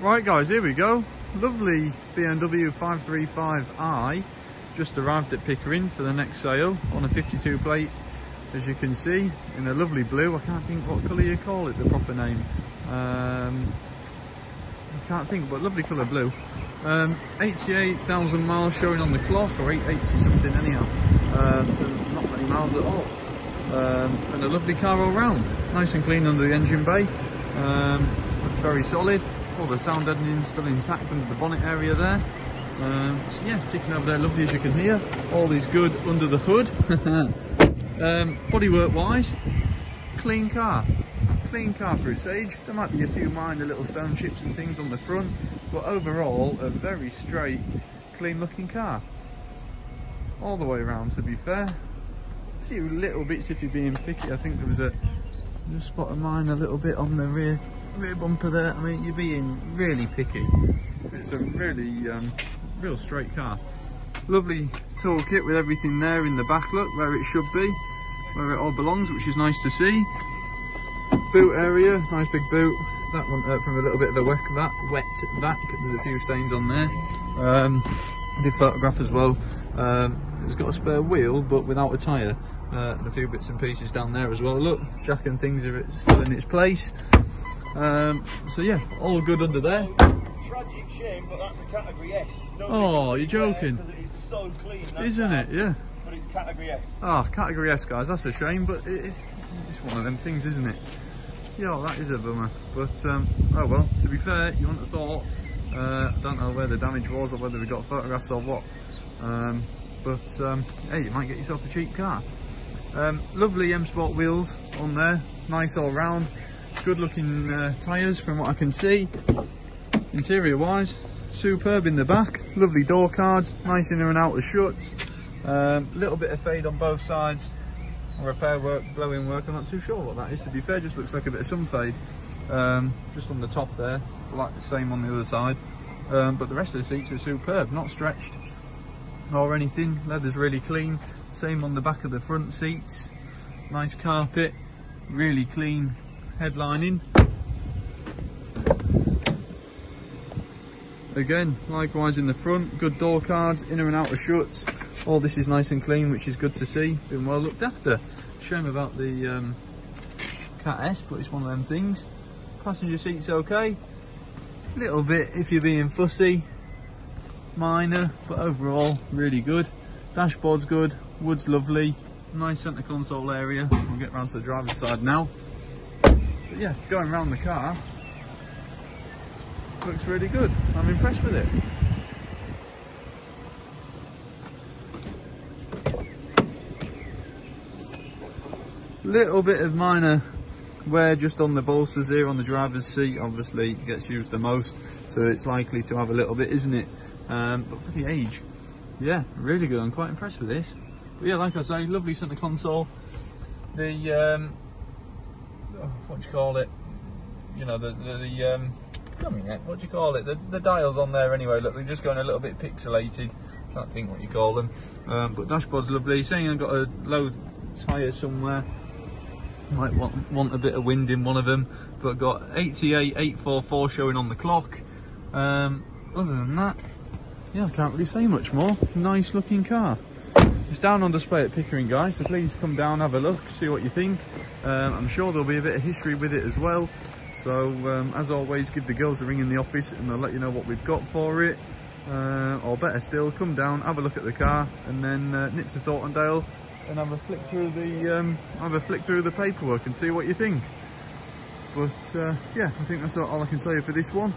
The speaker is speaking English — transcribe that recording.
Right guys, here we go. Lovely BMW 535i. Just arrived at Pickering for the next sale on a 52 plate, as you can see, in a lovely blue. I can't think what colour you call it, the proper name. Um, I can't think, but lovely colour blue. Um, 88,000 miles showing on the clock, or 880 something anyhow. Um, so not many miles at all. Um, and a lovely car all round. Nice and clean under the engine bay. Um, looks very solid. All the sound deadening still intact under the bonnet area there. Um, so yeah, ticking over there lovely as you can hear. All is good under the hood. um, bodywork wise, clean car. Clean car for its age. There might be a few minor little stone chips and things on the front, but overall a very straight, clean looking car. All the way around to be fair. A few little bits if you're being picky. I think there was a just spot of mine a little bit on the rear rear bumper there. I mean, you're being really picky. It's a really, um, real straight car. Lovely toolkit with everything there in the back, look, where it should be, where it all belongs, which is nice to see. Boot area, nice big boot. That one uh, from a little bit of the wet, that, wet back. There's a few stains on there. Um, did photograph as well. Um, it's got a spare wheel, but without a tyre, uh, and a few bits and pieces down there as well. Look, jack and things are still in its place. Um, so yeah, all good under there. Tragic shame, but that's a category S. Nobody Oh, you're joking. 'cause It is so clean. Isn't it? Yeah. But it's category S. Ah, category S, guys. That's a shame, but it, it- it's one of them things, isn't it? Yeah, that is a bummer. But um, oh well. To be fair, you wouldn't have thought. Uh, I don't know where the damage was or whether we got photographs or what. Um, but um, hey, you might get yourself a cheap car. Um, lovely M Sport wheels on there, nice all round. Good looking uh, tyres from what I can see. Interior wise, superb in the back. Lovely door cards, nice inner and outer shuts. Um, little bit of fade on both sides. Repair work, blowing work, I'm not too sure what that is to be fair, just looks like a bit of sun fade. Um, just on the top there, like the same on the other side. Um, but the rest of the seats are superb, not stretched or anything. Leather's really clean. Same on the back of the front seats. Nice carpet, really clean headlining. Again, likewise in the front, good door cards, inner and outer shuts. All this is nice and clean, which is good to see. Been well looked after. Shame about the um, Cat S, but it's one of them things. Passenger seats okay. Little bit if you're being fussy. Minor, but overall really good. Dashboard's good. Wood's lovely. Nice centre console area. We'll get round to the driver's side now. But yeah, going around the car, looks really good. I'm impressed with it. Little bit of minor wear just on the bolsters here on the driver's seat. Obviously, gets used the most, so it's likely to have a little bit, isn't it? Um, but for the age, yeah, really good. I'm quite impressed with this. But yeah, like I say, lovely centre console. The um, what do you call it? You know, the the, the um, mean, what do you call it? The, the dials on there anyway, look, they're just going a little bit pixelated. Can't think what you call them. Um, but dashboard's lovely. Saying I've got a low tyre somewhere. Might want, want a bit of wind in one of them. But got 88844 showing on the clock. Um, other than that, yeah, I can't really say much more. Nice looking car. It's down on display at Pickering, guys, so please come down, have a look, see what you think. Um, I'm sure there'll be a bit of history with it as well. So, um, as always, give the girls a ring in the office and they'll let you know what we've got for it. Uh, or better still, come down, have a look at the car, and then uh, nip to Thorntondale and have a flick through the um, have a flick through the paperwork and see what you think. But uh, yeah, I think that's all I can say for this one.